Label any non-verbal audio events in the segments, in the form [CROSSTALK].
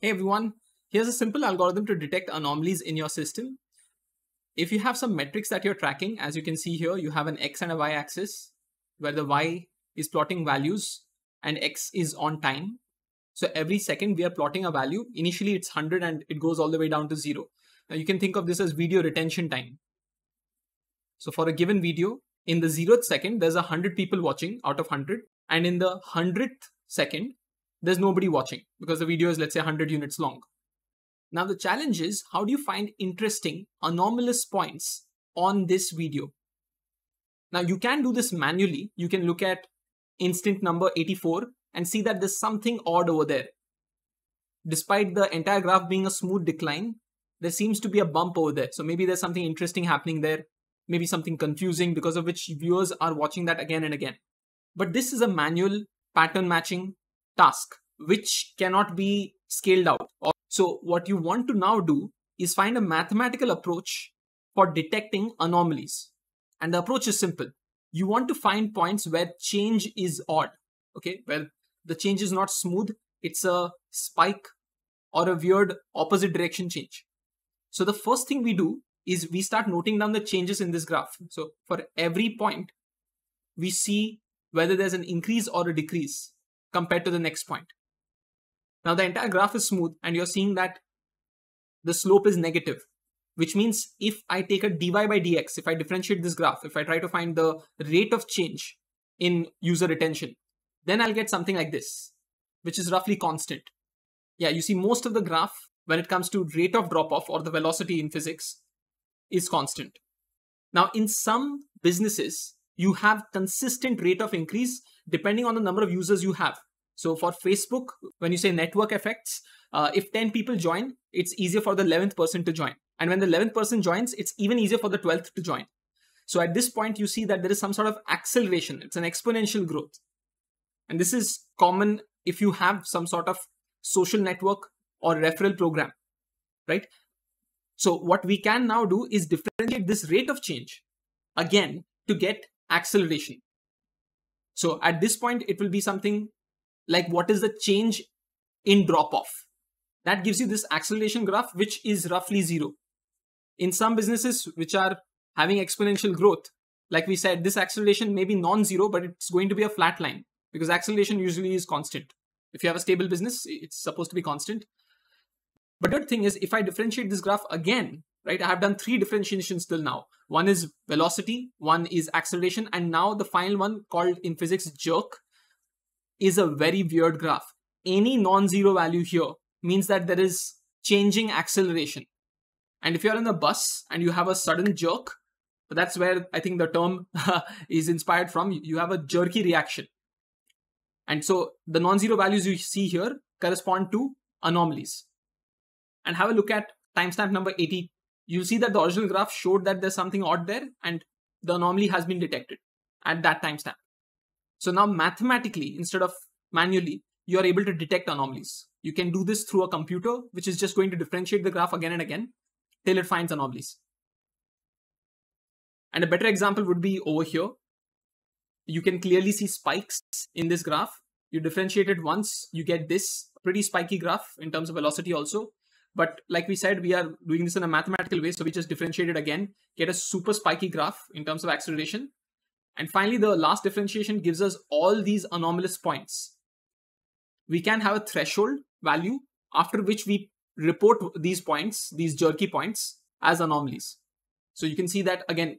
Hey everyone, here's a simple algorithm to detect anomalies in your system. If you have some metrics that you're tracking, as you can see here, you have an X and a Y axis where the Y is plotting values and X is on time. So every second we are plotting a value. Initially it's 100 and it goes all the way down to zero. Now you can think of this as video retention time. So for a given video, in the zeroth second, there's a hundred people watching out of 100. And in the hundredth second, there's nobody watching because the video is, let's say, 100 units long. Now, the challenge is how do you find interesting anomalous points on this video? Now, you can do this manually. You can look at instant number 84 and see that there's something odd over there. Despite the entire graph being a smooth decline, there seems to be a bump over there. So maybe there's something interesting happening there, maybe something confusing because of which viewers are watching that again and again. But this is a manual pattern matching task which cannot be scaled out. So what you want to now do is find a mathematical approach for detecting anomalies. And the approach is simple. You want to find points where change is odd. Okay, well, the change is not smooth. It's a spike or a weird opposite direction change. So the first thing we do is we start noting down the changes in this graph. So for every point, we see whether there's an increase or a decrease compared to the next point. Now the entire graph is smooth and you're seeing that the slope is negative, which means if I take a dy by dx, if I differentiate this graph, if I try to find the rate of change in user retention, then I'll get something like this, which is roughly constant. Yeah, you see most of the graph when it comes to rate of drop off or the velocity in physics is constant. Now in some businesses, you have consistent rate of increase depending on the number of users you have. So for Facebook, when you say network effects, uh, if 10 people join, it's easier for the 11th person to join. And when the 11th person joins, it's even easier for the 12th to join. So at this point, you see that there is some sort of acceleration. It's an exponential growth. And this is common if you have some sort of social network or referral program, right? So what we can now do is differentiate this rate of change again to get acceleration. So at this point, it will be something like what is the change in drop off. That gives you this acceleration graph, which is roughly zero. In some businesses which are having exponential growth, like we said, this acceleration may be non-zero, but it's going to be a flat line because acceleration usually is constant. If you have a stable business, it's supposed to be constant. But the thing is, if I differentiate this graph again, right, I have done three differentiations till now. One is velocity, one is acceleration, and now the final one called in physics jerk is a very weird graph. Any non-zero value here means that there is changing acceleration. And if you're in a bus and you have a sudden jerk, that's where I think the term [LAUGHS] is inspired from. You have a jerky reaction. And so the non-zero values you see here correspond to anomalies. And have a look at timestamp number 80 you see that the original graph showed that there's something odd there and the anomaly has been detected at that timestamp. So now mathematically, instead of manually, you are able to detect anomalies. You can do this through a computer, which is just going to differentiate the graph again and again till it finds anomalies. And a better example would be over here. You can clearly see spikes in this graph. You differentiate it once, you get this pretty spiky graph in terms of velocity also. But like we said, we are doing this in a mathematical way. So we just differentiate it again, get a super spiky graph in terms of acceleration. And finally, the last differentiation gives us all these anomalous points. We can have a threshold value after which we report these points, these jerky points as anomalies. So you can see that again,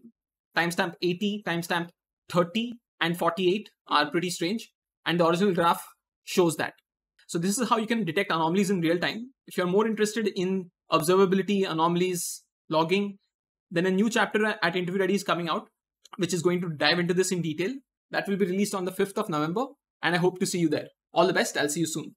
timestamp 80, timestamp 30 and 48 are pretty strange. And the original graph shows that. So this is how you can detect anomalies in real time. If you're more interested in observability, anomalies, logging, then a new chapter at Interview Ready is coming out, which is going to dive into this in detail. That will be released on the 5th of November, and I hope to see you there. All the best. I'll see you soon.